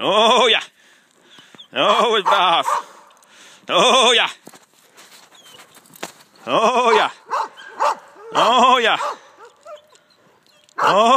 Oh yeah. Oh, it's braaf. Oh yeah. Oh yeah. Oh yeah. Oh.